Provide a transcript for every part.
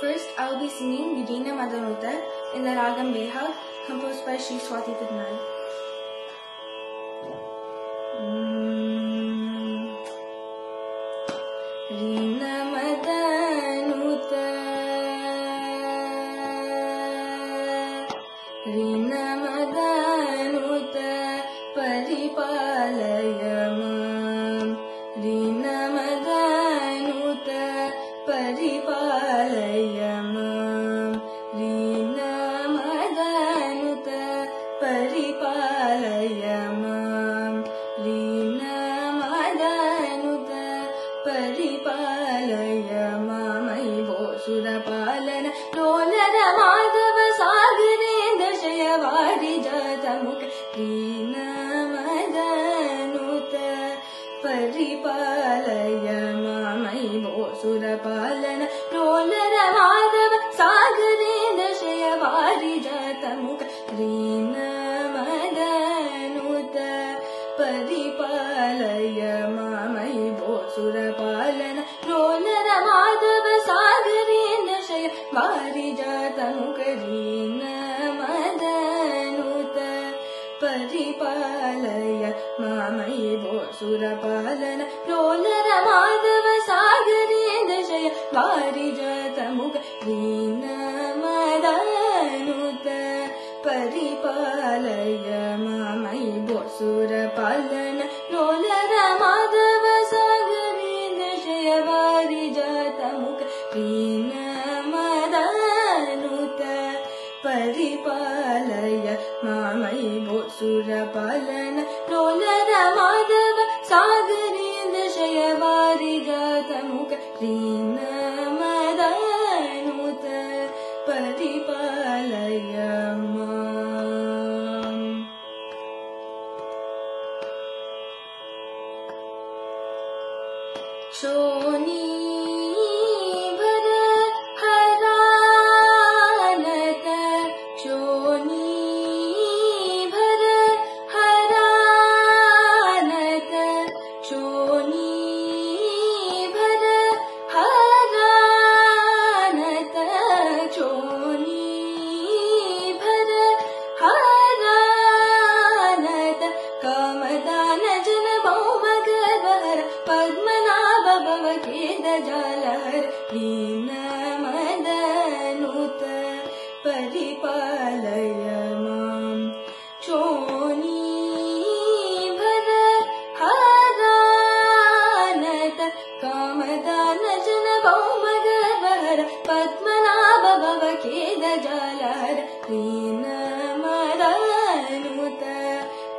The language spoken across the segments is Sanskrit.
First, I will be singing Gidina Madanotar in the Ragam Behag, composed by Sri Swati Tidnal.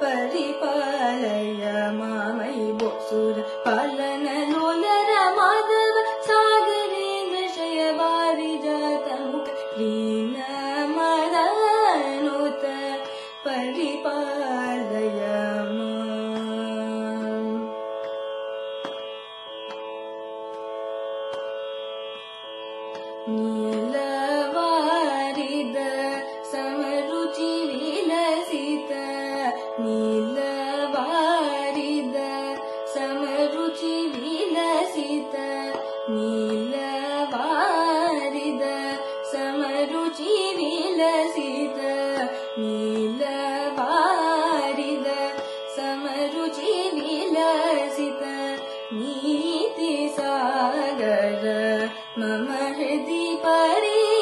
परिपालय मामै सुर पाल सागर मम हृदि परि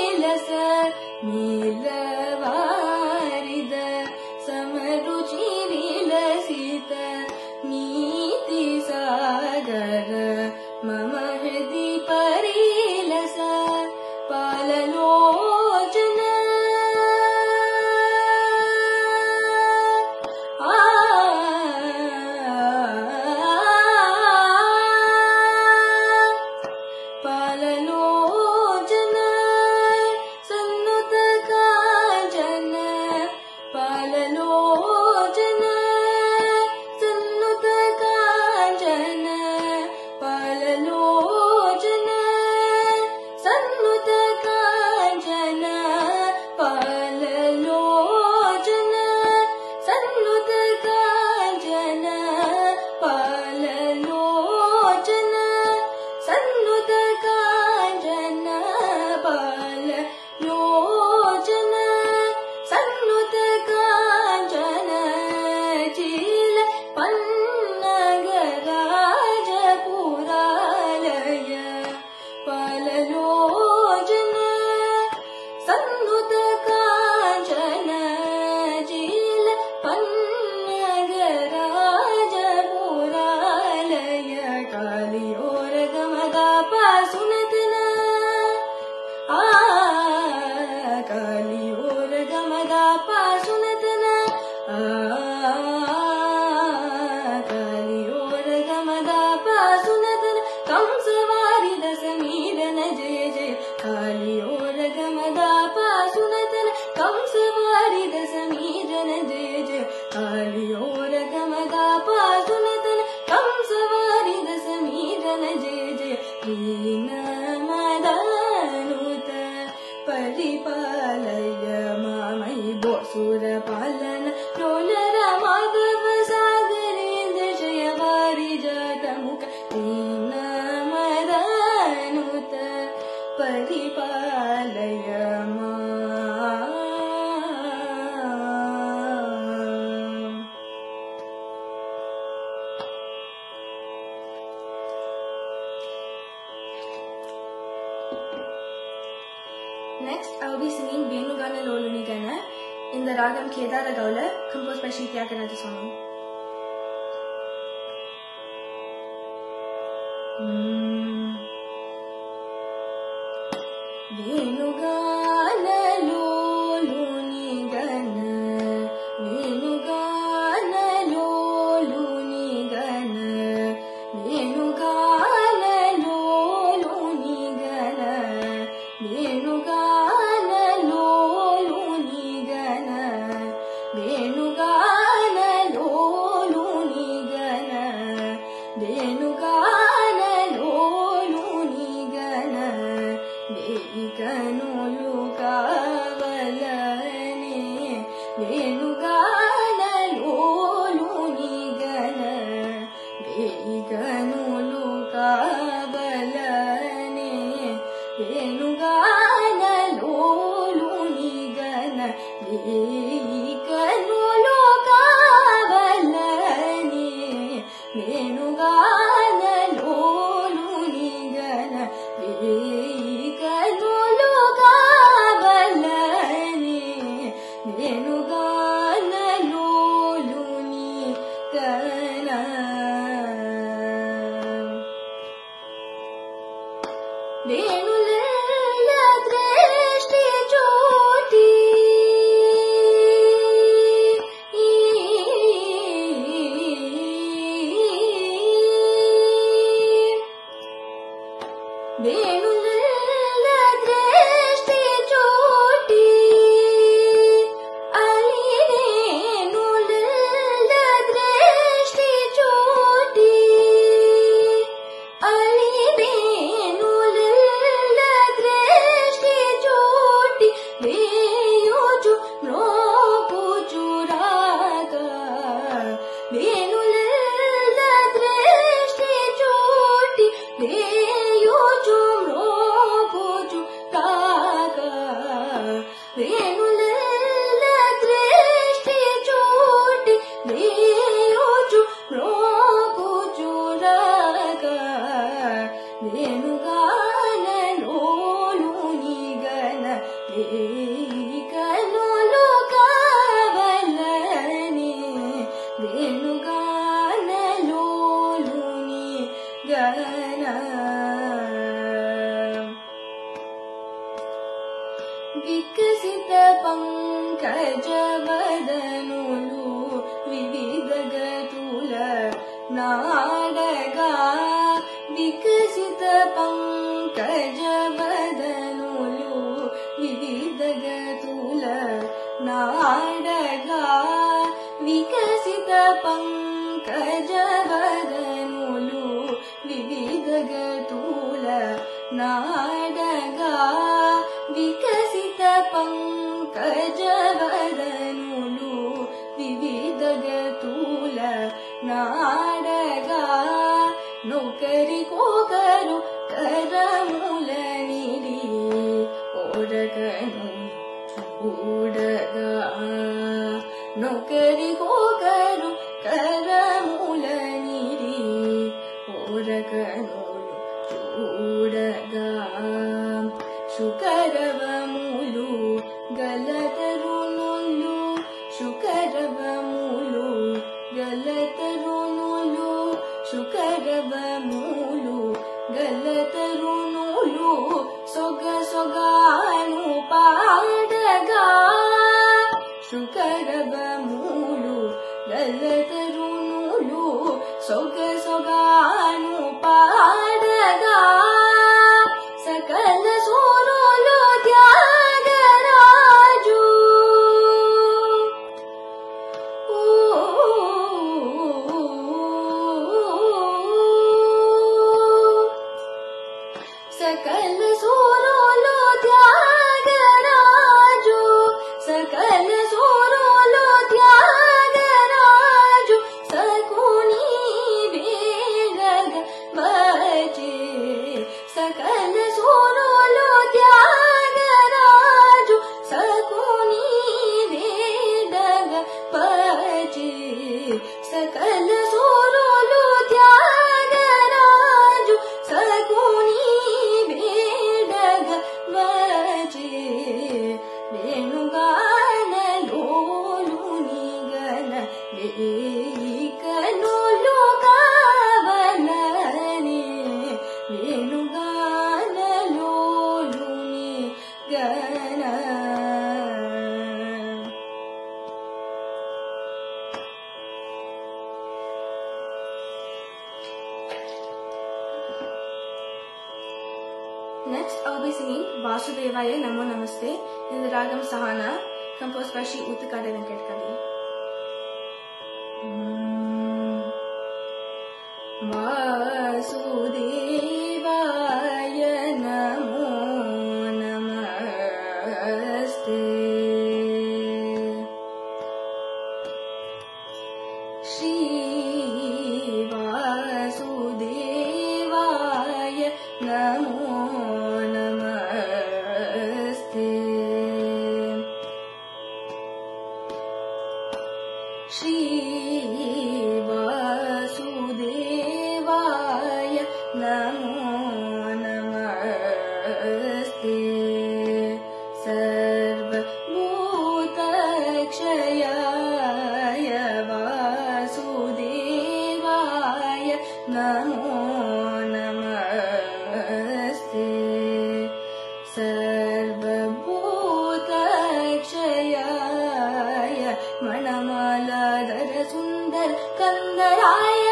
Next, I will be singing Venugana Lolunigana in the ragam Kedara Gaula, composed by Shri Tyaganata Swami. കനുയുകാ വലനെ വേണുകാലൂലുനികന വേഗന కడబములు గల్లతరుణులు సొగ సొగాను పాడగా सर्वभूतक्षयाय मणमालाधर सुन्दर कन्दराय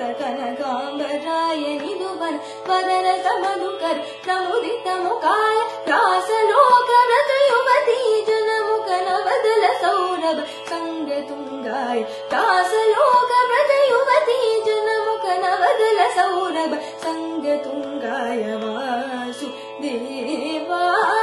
कनगाङ्गयिनुबल वदन समनुकर प्रमुदिय दास लोक व्रत युवती जु नमुकन बदल सौरभ सङ्गतुङ्गाय दास लोक व्रत युवतीजनमु कन वदल सौरभ सङ्ग तुङ्गाय वासु देवा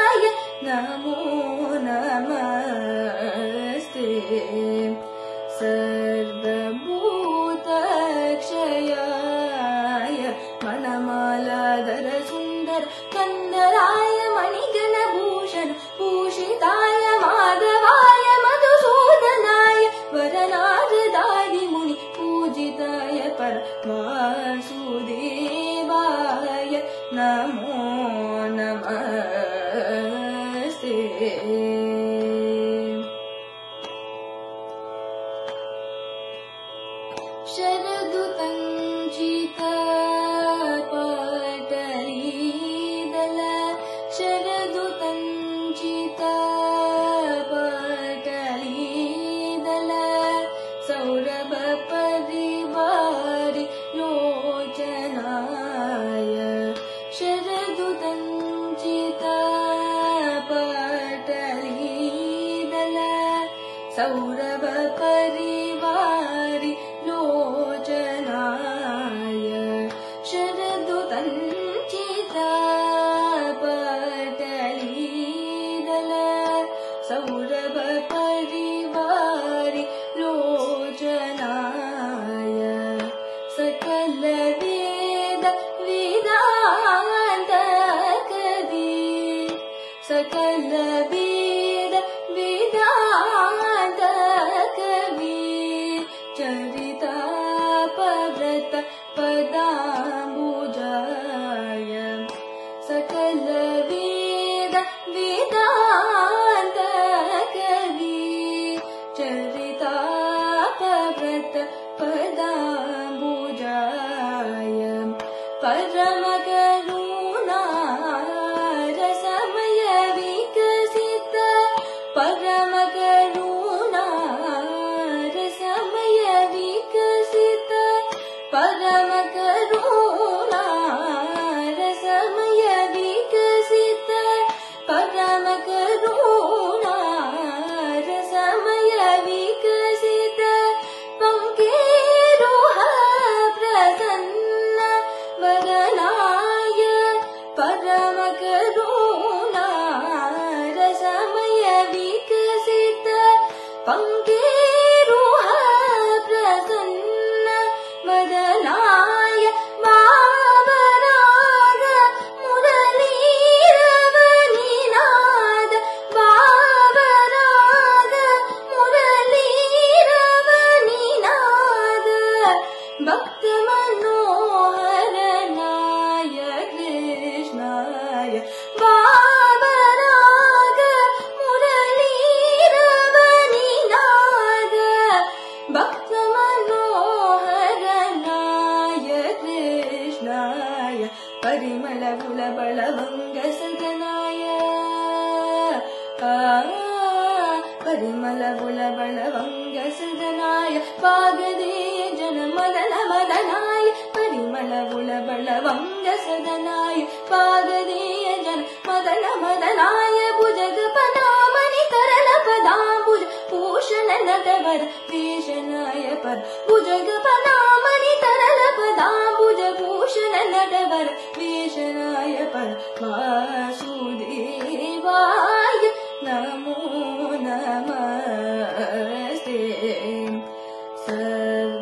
सकल वेद विधानी सकल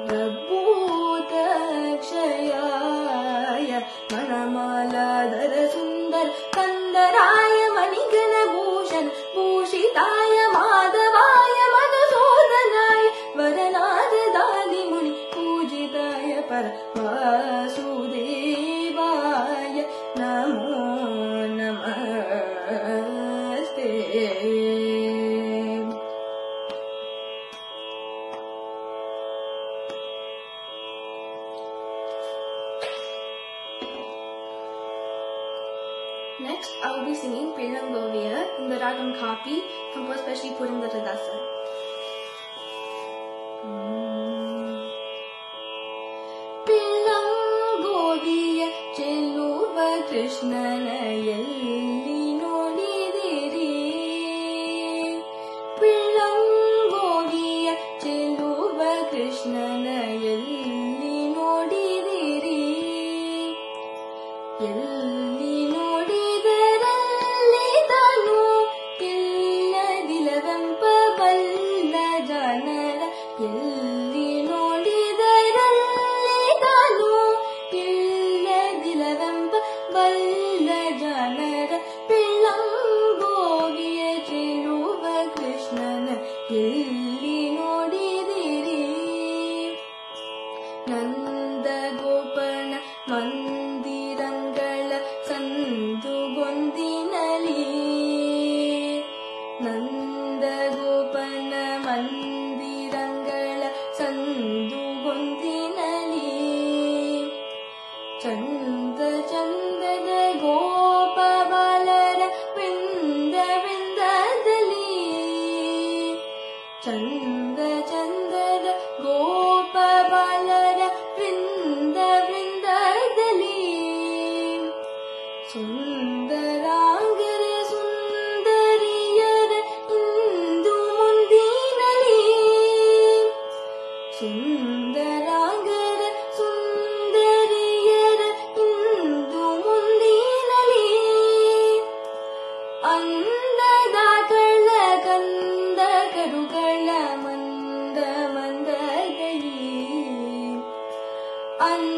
भूतक्षयाय मणमालाधरसु कृष्ण ले أن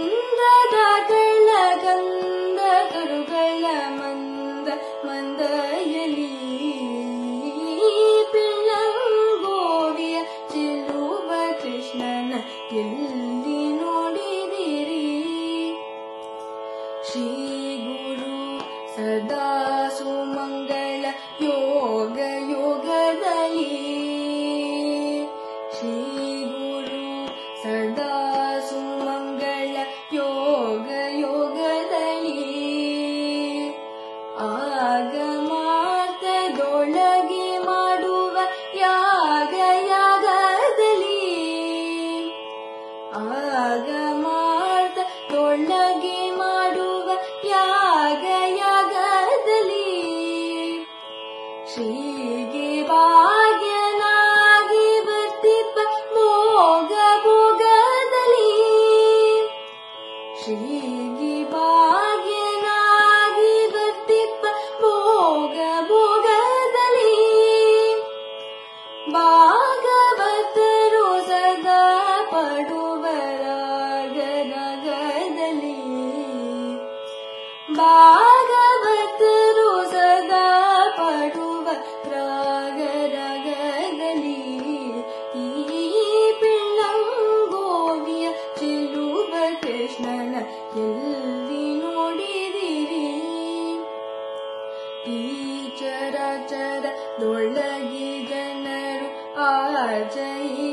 ಚರಾಚರ ದೊಳಗಿ ಜನರು ಆಚಯಿಚಯಲಿ ಈ